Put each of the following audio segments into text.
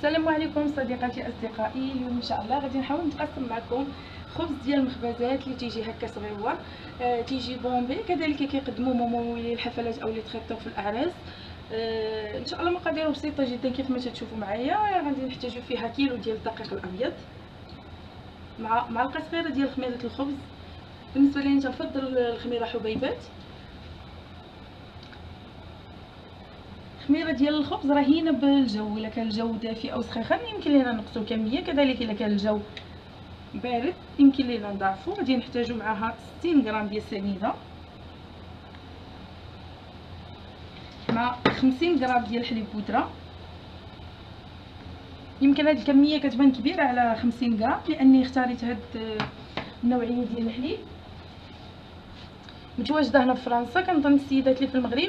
السلام عليكم صديقاتي أصدقائي. اليوم إن شاء الله غادي نحاول نتقاسم معكم خبز ديال المخبزات اللي تيجي هكا صغيور آه تيجي بومبي. كذلك كيقدموا ماما الحفلات أو لي تريتور في الأعراس. آه إن شاء الله مقاديره بسيطة جدا كيف ما تشوفوا معايا. غادي نحتاجوا فيها كيلو ديال الدقيق الأبيض مع معلقة صغيرة ديال خميرة الخبز. بالنسبة لي نفضل الخميرة حبيبات. التخميرة ديال الخبز رهينه بالجو. إلا كان الجو دافي أو سخيخان يمكن لينا نقصوا كمية. كذلك إلا كان الجو بارد يمكن لينا نضاعفو غادي نحتاجو معاها 60 غرام ديال السنيده مع 50 غرام ديال الحليب بودرة. يمكن هذه الكمية كتبان كبيرة على 50 غرام لأني اختاريت هاد النوعية ديال الحليب. متواجدة هنا في فرنسا كنظن السيدات اللي في المغرب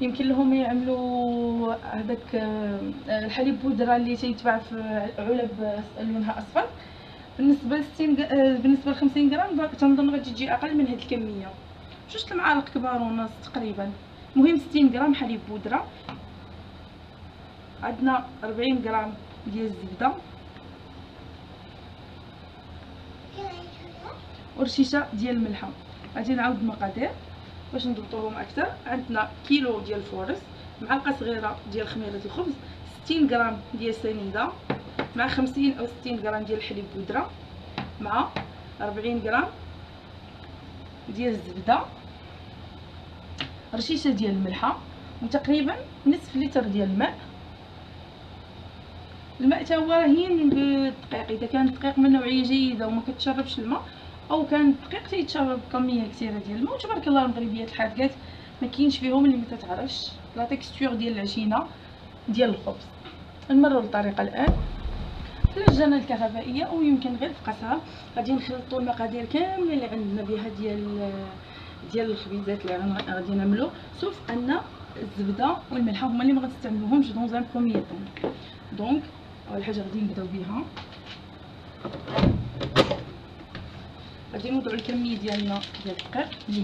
يمكن لهم يعملوا هذاك آه، الحليب بودرة اللي تيتباع في علب لونها أصفر. بالنسبة ل 60 آه، بالنسبة ل 50 غرام تنظن غادي تجي أقل من هذه الكمية. جوج المعالق كبار ونص تقريبا. المهم 60 غرام حليب بودرة. عندنا 40 غرام ديال الزبدة. ورشيشة ديال الملحه غادي نعاود المقادير باش نضبطوهم أكثر. عندنا كيلو ديال الفورس معلقة صغيرة ديال خميرة الخبز 60 غرام ديال السنيده مع 50 أو 60 غرام ديال الحليب بودرة مع 40 غرام ديال الزبده رشيشة ديال الملحه وتقريبا نصف لتر ديال الماء الماء تا هو رهين بالدقيق إذا كان الدقيق من نوعية جيدة وما كتشربش الماء أو كان الدقيق تيتشرب كميه كثيرة ديال الماء وتبارك الله المغربيات الحادكات ما كاينش فيهم اللي ما تتعرفش la texture ديال العجينة ديال الخبز. نمروا للطريقه الآن. في العجانة الكهربائية أو يمكن غير في قصعة غادي نخلطوا المقادير كاملة اللي عندنا بها ديال ديال الخبيزات اللي غادي نعملو. sauf أن الزبدة والملح هما اللي ما غتستعملوهمش دونك en première donc أول حاجة غادي نبدأو بها. غادي نوضعو الكميه ديالنا ديال الدقيق اللي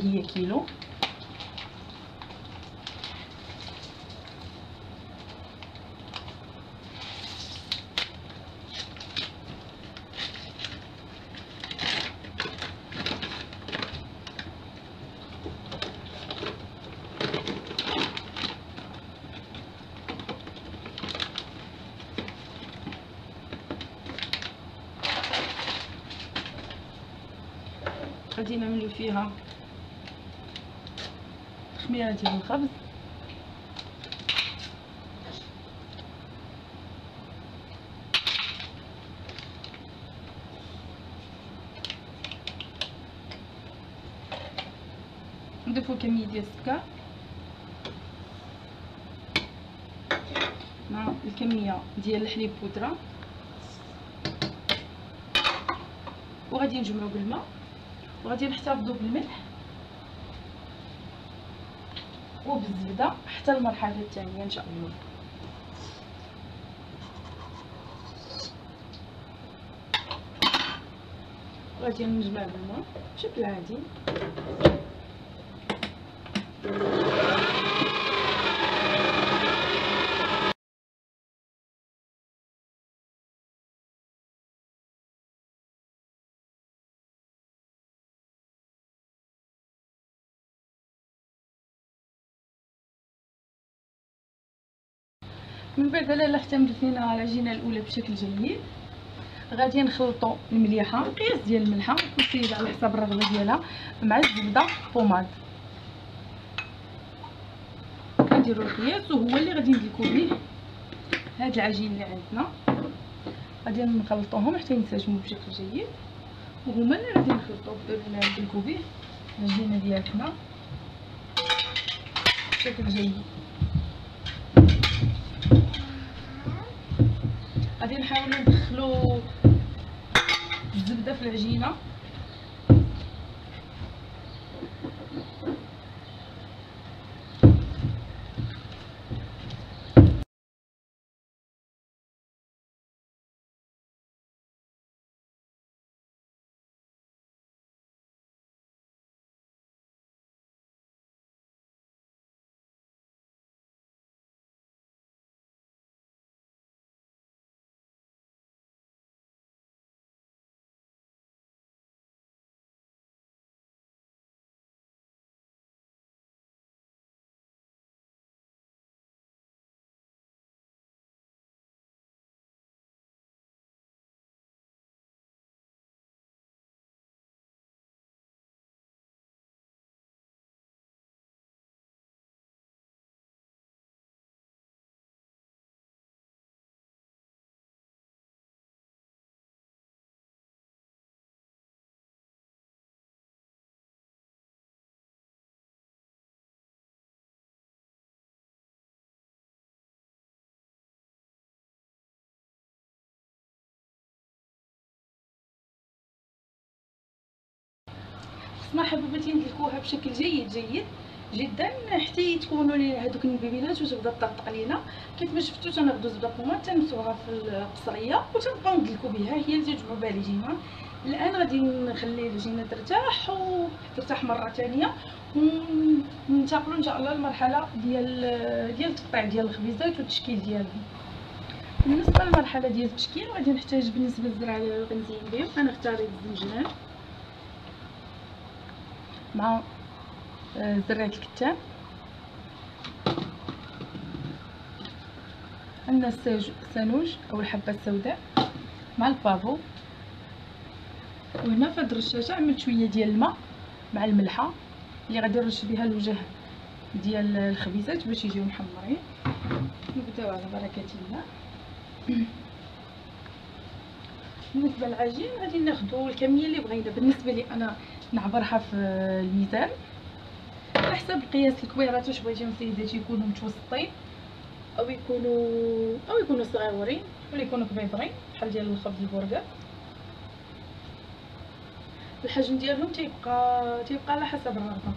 غادي نعملو فيها خميرة ديال الخبز. نضيفو كمية ديال السكر. مع الكمية ديال الحليب بودرة. وغادي نجمعو بالماء. وغادي نحتفظوا بالملح وبالزبدة حتى المرحلة الثانية إن شاء الله. غادي نجمع بالماء بشكل عادي. من بعد لا احتملت فينا العجينة الأولى بشكل جيد. غادي نخلطوا المليحة قياس ديال الملحة سيده على حساب الرغبة ديالها مع الزبده بوماد كنديروا القياس وهو اللي غادي ندلكو به هاد العجين اللي عندنا. غادي نخلطوهم حتى ينسجموا بشكل جيد. وهما اللي غادي نخلطوا ندلكو به العجينة ديالنا بشكل جيد. غادي نحاولوا ندخلوا الزبده في العجينة. خصنا حبوباتي ندلكوها بشكل جيد جيد جدا حتى تكونوا لي هذوك النبيبيلات وتبدا تطقطق لينا كيف ما شفتوا تناخذوا زبدة بومه تنسوها في القصرية وتنبقاو ندلكو بها هي تجمعوا بها العجينه الآن غادي نخلي العجينه ترتاح وترتاح مرة ثانية وننتقلوا إن شاء الله للمرحله ديال ديال التقطيع ديال الخبيزات والتشكيل ديالهم. بالنسبة للمرحله ديال التشكيل غادي نحتاج بالنسبة للزرع اللي غنزين بهم أنا اختاريت الزنجان مع آه، زرعة الكتان عندنا السانوج أو الحبة السوداء مع البافو وهنا في هاد الرشاشة عملت شوية ديال الماء مع الملحة اللي غادي نرش بها الوجه ديال الخبيزات باش يجيو محمرين. نبداو على بركة الله. بالنسبة للعجين غادي ناخذ الكمية اللي بغينا. بالنسبة لي أنا نعبرها في الميزان. على حسب قياس الكويرات واش بغيتي سيداتي يكونوا متوسطين أو يكونوا أو يكونوا صغيورين ولا يكونوا كبيضين بحال ديال الخبز البرغر. الحجم ديالهم تيبقى تيبقى على حسب الرغبة.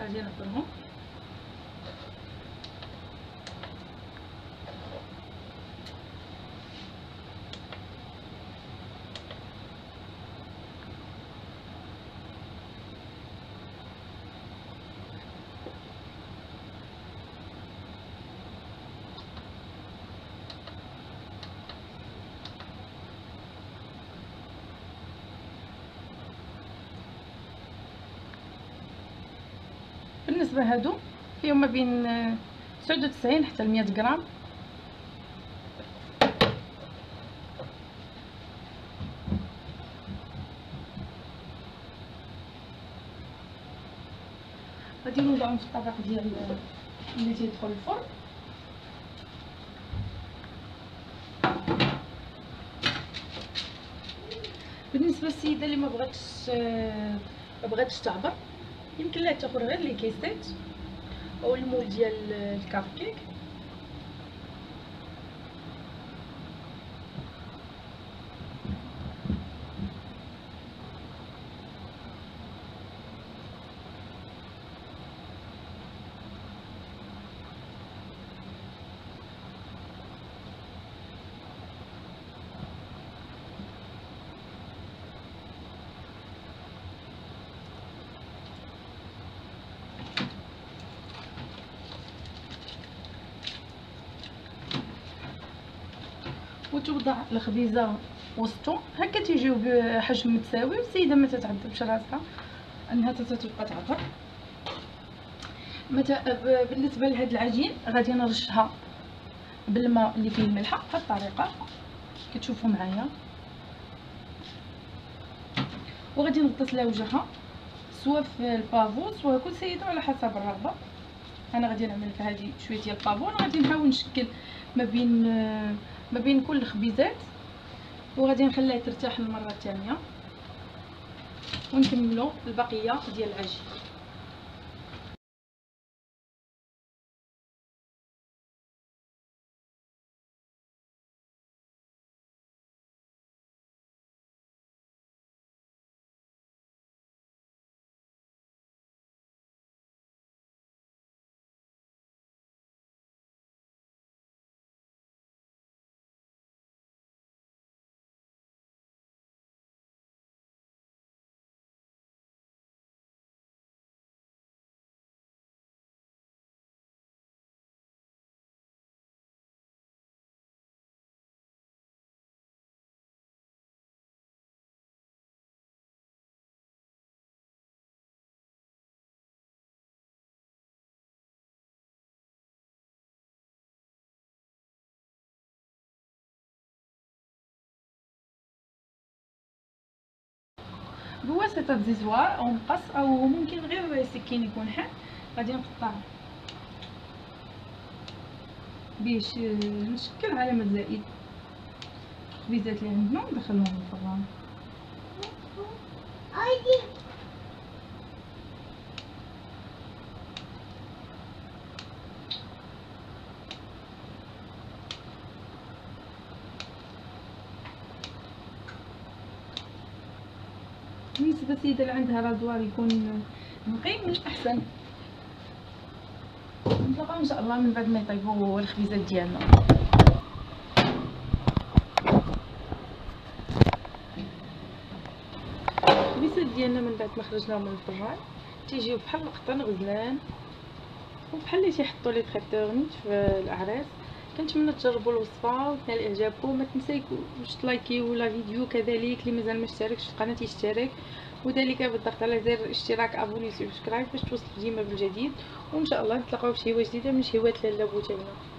غادي نفرمهم بالنسبة هادو فيهم ما بين 99 حتى ل 100 غرام. غادي نوضعهم في الطبق ديال اللي تيدخل الفرن. بالنسبة للسيدة اللي ما بغاتش ما بغاتش تعبر يمكن لها تاخذ غير لي كيسات أو المول ديال الكاف كيك وتوضع الخبيزة وسطو. هكا تيجيو بحجم متساوي والسيده ما تتعذبش راسها إنها تتبقى متى بالنسبة لهاد العجين غادي نرشها بالماء اللي فيه الملحة بهاد الطريقة. كتشوفوا معايا. وغادي نغطس لها وجهها سواء في البافو سواء كل سيدة على حسب الرغبة. أنا غادي نعمل في هذه شوية ديال البافو غادي نحاول نشكل ما بين ما بين كل الخبيزات وغادي نخليها ترتاح المره الثانية ونكملوا البقية ديال العجين. بواسطه زيزوار أو مقص أو ممكن غير سكين يكون حاد غادي نقطع باش نشكل علامه زائد الخبيزات اللي عندنا وندخلهم الفران بالنسبة السيده اللي عندها la doire يكون نقي من الاحسن نتلاقاو إن شاء الله من بعد ما يطيبوا الخبيزات ديالنا. الخبيزات ديالنا من بعد ما خرجناهم من الفران تيجيو بحال القطن غزلان وبحال اللي تيحطوا les traiteurs في الأعراس. كنتمنى تجربوا الوصفة وتنال اعجابكم ما تنسيوش تلايكيو la vidéo كذلك اللي مازال ما اشتركش في القناه يشترك وذلك بالضغط على زر الاشتراك abonner subscribe باش توصل ديما بالجديد. وإن شاء الله نتلاقاو في شهيوة جديدة من شهيوات لاله بوتيلنا